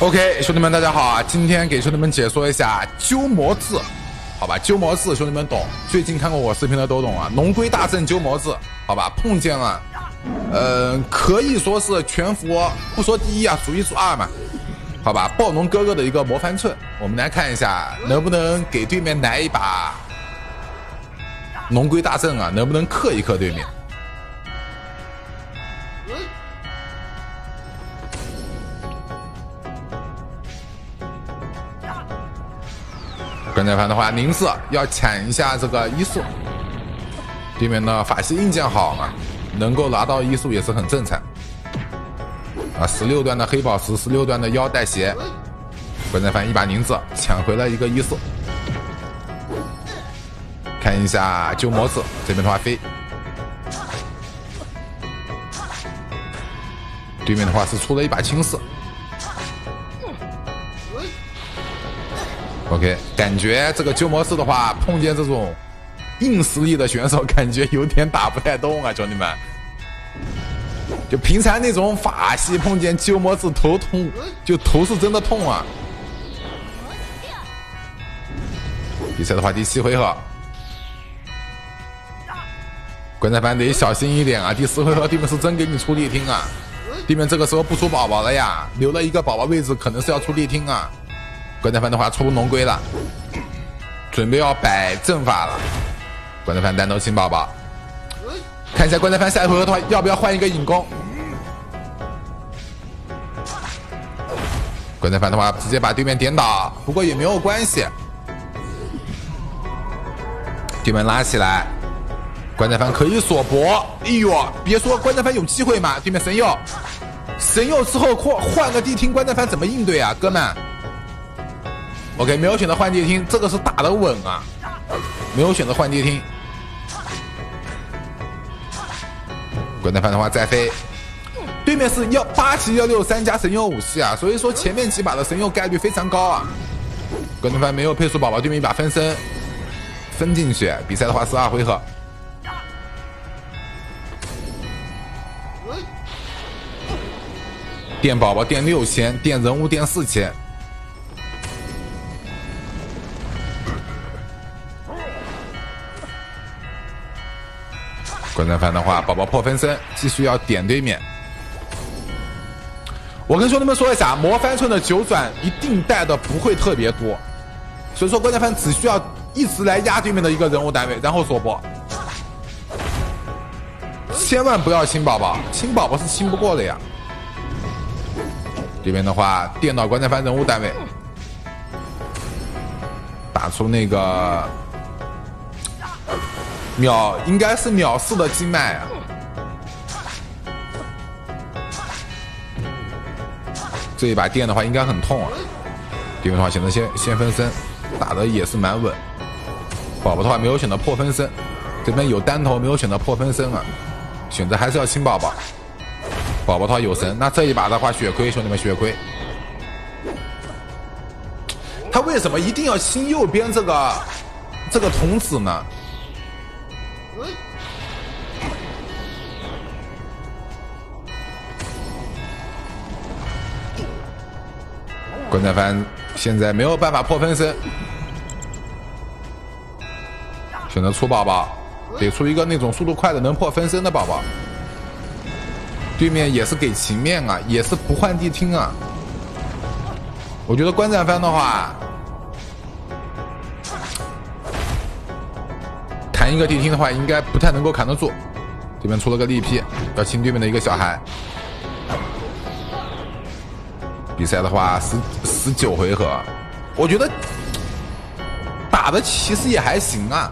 OK，兄弟们，大家好啊！今天给兄弟们解说一下鸠摩智，好吧？鸠摩智，兄弟们懂。最近看过我视频的都懂啊。龙龟大阵鸠摩智，好吧？碰见了，呃，可以说是全服不说第一啊，数一数二嘛，好吧？暴龙哥哥的一个魔翻寸，我们来看一下能不能给对面来一把龙龟大阵啊？能不能克一克对面？关键盘的话，零四要抢一下这个一速，对面的法系硬件好嘛，能够拿到一速也是很正常。啊，十六段的黑宝石，十六段的腰带鞋，关键盘一把零子抢回了一个一速。看一下鸠摩智这边的话飞，对面的话是出了一把青色。OK，感觉这个鸠摩智的话，碰见这种硬实力的选手，感觉有点打不太动啊，兄弟们。就平常那种法系碰见鸠摩智头痛，就头是真的痛啊。比赛的话，第七回合，棺材板得小心一点啊！第四回合对面是真给你出力听啊，对面这个时候不出宝宝了呀，留了一个宝宝位置，可能是要出力听啊。棺材帆的话出龙龟了，准备要摆阵法了。棺材帆单头新宝宝，看一下棺材帆下一回合的话要不要换一个引弓？棺材帆的话直接把对面点倒，不过也没有关系。对面拉起来，棺材帆可以锁脖。哎呦，别说棺材帆有机会嘛！对面神佑，神佑之后换换个地听，棺材帆怎么应对啊，哥们？OK，没有选择换地听，这个是打的稳啊！没有选择换地听，滚蛋盘的话再飞，对面是幺八七幺六三加神佑武器啊，所以说前面几把的神佑概率非常高啊！滚蛋盘没有配速宝宝，对面一把分身分进去，比赛的话十二回合，电宝宝电六千，电人物电四千。滚蛋翻的话，宝宝破分身，继续要点对面。我跟兄弟们说一下，魔翻寸的九转一定带的不会特别多，所以说关键翻只需要一直来压对面的一个人物单位，然后锁波。千万不要亲宝宝，亲宝宝是亲不过的呀。这边的话，电脑关键翻人物单位，打出那个。秒应该是秒四的经脉啊！这一把电的话应该很痛啊！对面的话选择先先分身，打的也是蛮稳。宝宝的话没有选择破分身，这边有单头没有选择破分身啊，选择还是要清宝宝。宝宝的话有神，那这一把的话血亏，兄弟们血亏。他为什么一定要清右边这个这个童子呢？棺材帆现在没有办法破分身，选择出宝宝，得出一个那种速度快的能破分身的宝宝。对面也是给情面啊，也是不换地听啊。我觉得棺材帆的话，砍一个地听的话，应该不太能够扛得住。这边出了个力劈，要清对面的一个小孩。比赛的话，十十九回合，我觉得打的其实也还行啊。